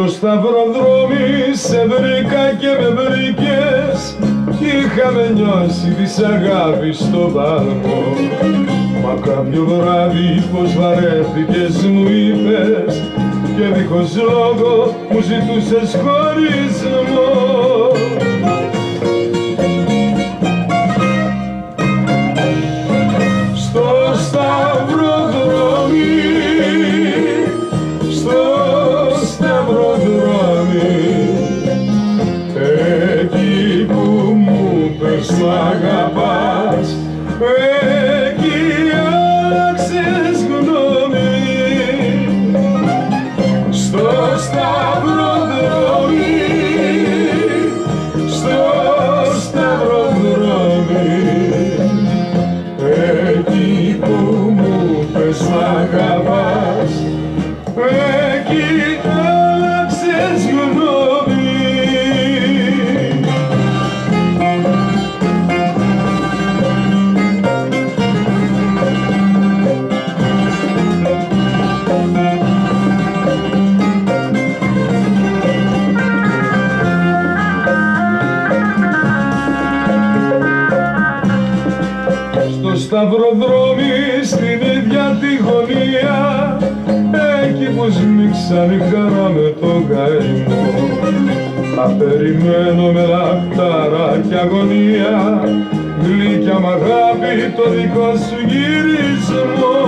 Στο σταυροδρόμι σε βρήκα και με βρήκες. Είχαμε νιώσει της αγάπης στο πάλμο Μα κάποιο βράδυ πως βαρέθηκες μου είπες Και δίχως λόγο μου ζητούσες χωρισμό Στο σταυροδρόμι στο σταυροδρόμι εκεί που μου πες μ' αγαπάς σταυροδρόμι στην ίδια τη γωνία. Εκεί που σμίξαν η χαρά με τον καημό θα περιμένω με λαχτάρα και αγωνία. Γλυκιά μ' αγάπη το δικό σου γυρισμό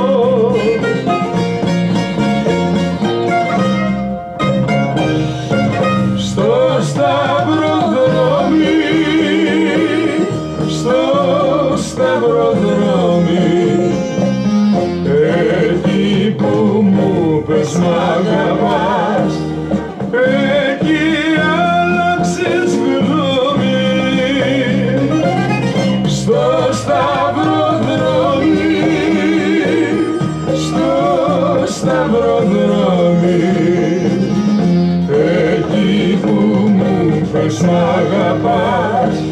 μου πες μ' αγαπάς. Εκεί άλλαξες γνώμη. Στο σταυροδρόμι στο σταυροδρόμι εκεί που μου πες μ' αγαπάς